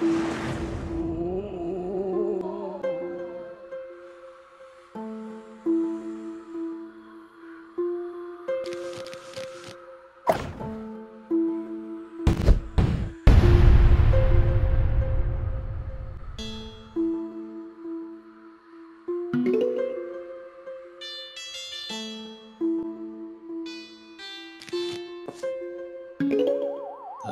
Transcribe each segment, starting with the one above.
うん。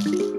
Thank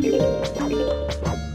なるほど。